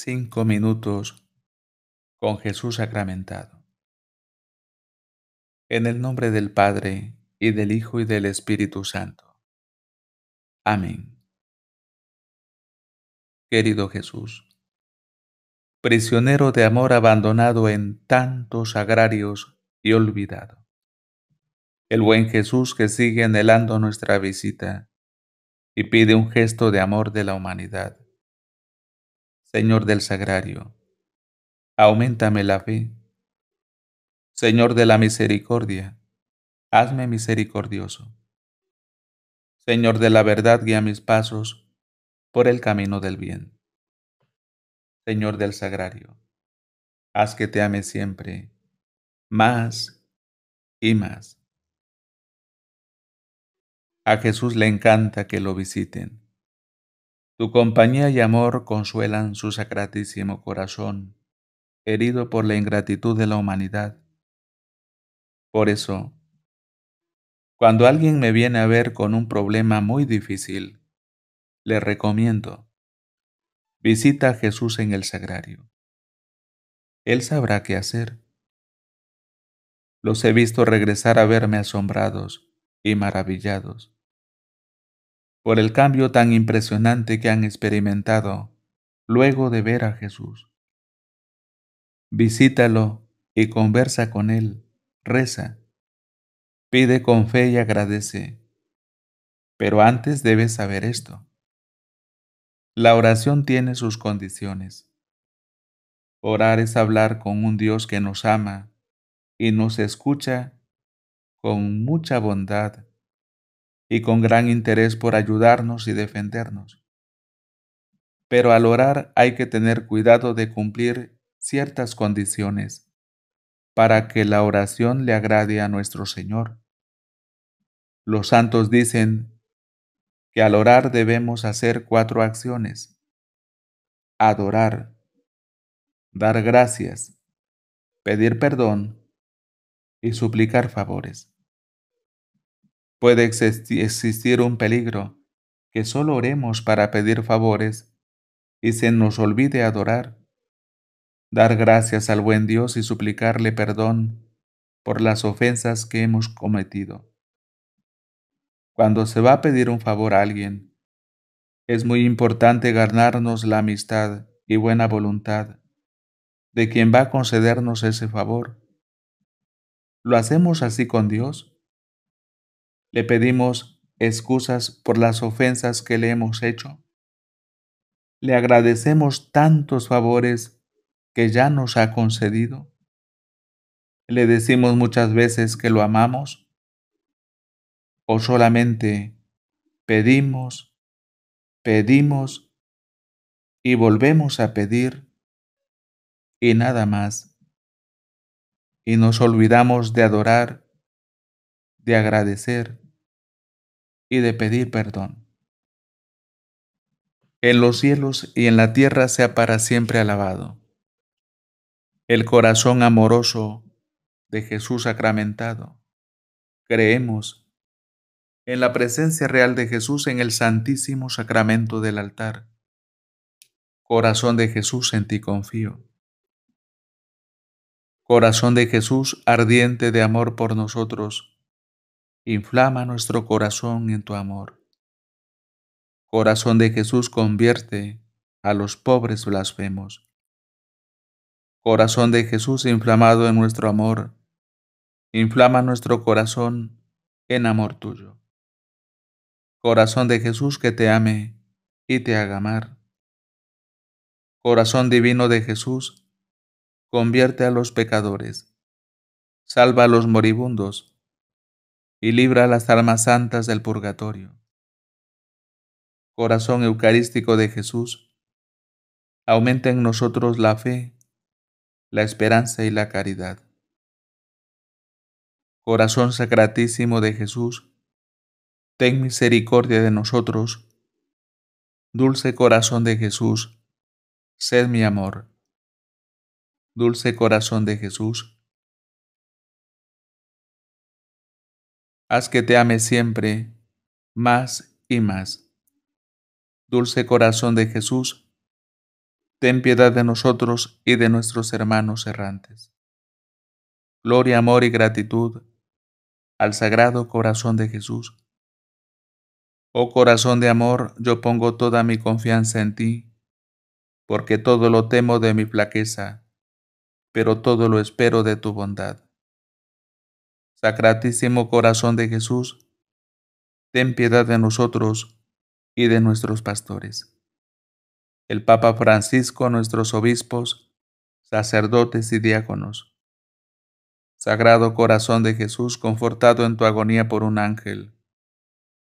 Cinco minutos con Jesús sacramentado. En el nombre del Padre, y del Hijo, y del Espíritu Santo. Amén. Querido Jesús, prisionero de amor abandonado en tantos agrarios y olvidado. El buen Jesús que sigue anhelando nuestra visita y pide un gesto de amor de la humanidad Señor del Sagrario, aumentame la fe. Señor de la misericordia, hazme misericordioso. Señor de la verdad, guía mis pasos por el camino del bien. Señor del Sagrario, haz que te ame siempre, más y más. A Jesús le encanta que lo visiten tu compañía y amor consuelan su sacratísimo corazón, herido por la ingratitud de la humanidad. Por eso, cuando alguien me viene a ver con un problema muy difícil, le recomiendo, visita a Jesús en el sagrario. Él sabrá qué hacer. Los he visto regresar a verme asombrados y maravillados por el cambio tan impresionante que han experimentado luego de ver a Jesús. Visítalo y conversa con Él, reza, pide con fe y agradece. Pero antes debes saber esto. La oración tiene sus condiciones. Orar es hablar con un Dios que nos ama y nos escucha con mucha bondad y con gran interés por ayudarnos y defendernos. Pero al orar hay que tener cuidado de cumplir ciertas condiciones para que la oración le agrade a nuestro Señor. Los santos dicen que al orar debemos hacer cuatro acciones. Adorar, dar gracias, pedir perdón y suplicar favores. Puede existir un peligro, que solo oremos para pedir favores y se nos olvide adorar, dar gracias al buen Dios y suplicarle perdón por las ofensas que hemos cometido. Cuando se va a pedir un favor a alguien, es muy importante ganarnos la amistad y buena voluntad de quien va a concedernos ese favor. ¿Lo hacemos así con Dios? Le pedimos excusas por las ofensas que le hemos hecho. Le agradecemos tantos favores que ya nos ha concedido. Le decimos muchas veces que lo amamos. O solamente pedimos, pedimos y volvemos a pedir y nada más. Y nos olvidamos de adorar de agradecer y de pedir perdón. En los cielos y en la tierra sea para siempre alabado. El corazón amoroso de Jesús sacramentado. Creemos en la presencia real de Jesús en el santísimo sacramento del altar. Corazón de Jesús, en ti confío. Corazón de Jesús, ardiente de amor por nosotros, inflama nuestro corazón en tu amor. Corazón de Jesús, convierte a los pobres blasfemos. Corazón de Jesús inflamado en nuestro amor, inflama nuestro corazón en amor tuyo. Corazón de Jesús que te ame y te haga amar. Corazón divino de Jesús, convierte a los pecadores, salva a los moribundos, y libra las almas santas del purgatorio. Corazón Eucarístico de Jesús, aumenta en nosotros la fe, la esperanza y la caridad. Corazón Sacratísimo de Jesús, ten misericordia de nosotros. Dulce corazón de Jesús, sed mi amor. Dulce corazón de Jesús, haz que te ame siempre, más y más. Dulce corazón de Jesús, ten piedad de nosotros y de nuestros hermanos errantes. Gloria, amor y gratitud al Sagrado Corazón de Jesús. Oh corazón de amor, yo pongo toda mi confianza en ti, porque todo lo temo de mi flaqueza, pero todo lo espero de tu bondad. Sacratísimo Corazón de Jesús, ten piedad de nosotros y de nuestros pastores el Papa Francisco, nuestros obispos, sacerdotes y diáconos. Sagrado Corazón de Jesús, confortado en tu agonía por un ángel,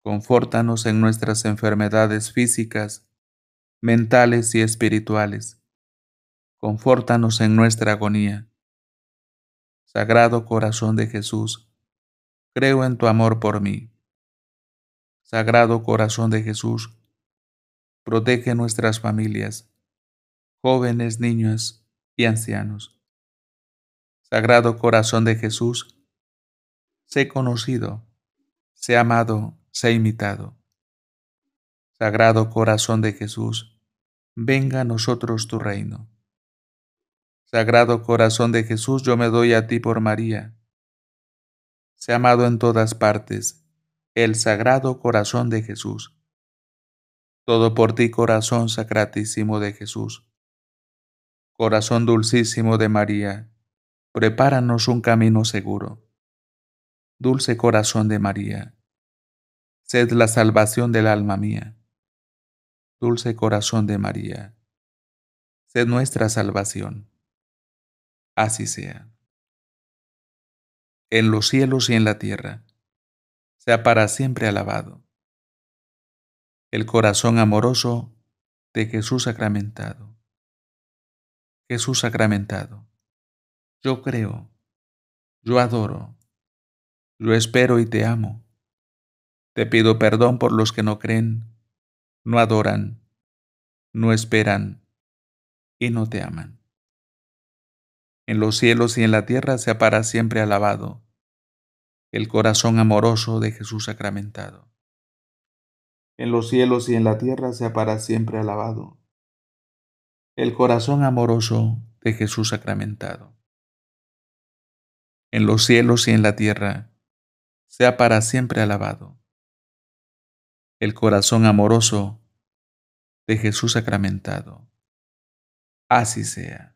confórtanos en nuestras enfermedades físicas, mentales y espirituales. Confórtanos en nuestra agonía. Sagrado Corazón de Jesús, creo en tu amor por mí. Sagrado Corazón de Jesús, protege nuestras familias, jóvenes, niños y ancianos. Sagrado Corazón de Jesús, sé conocido, sé amado, sé imitado. Sagrado Corazón de Jesús, venga a nosotros tu reino. Sagrado Corazón de Jesús, yo me doy a ti por María. Sé amado en todas partes, el Sagrado Corazón de Jesús. Todo por ti, corazón sacratísimo de Jesús. Corazón dulcísimo de María, prepáranos un camino seguro. Dulce corazón de María, sed la salvación del alma mía. Dulce corazón de María, sed nuestra salvación. Así sea. En los cielos y en la tierra, sea para siempre alabado el corazón amoroso de Jesús sacramentado. Jesús sacramentado, yo creo, yo adoro, yo espero y te amo. Te pido perdón por los que no creen, no adoran, no esperan y no te aman. En los cielos y en la tierra sea para siempre alabado el corazón amoroso de Jesús sacramentado en los cielos y en la tierra sea para siempre alabado. El corazón amoroso de Jesús sacramentado. En los cielos y en la tierra sea para siempre alabado. El corazón amoroso de Jesús sacramentado. Así sea.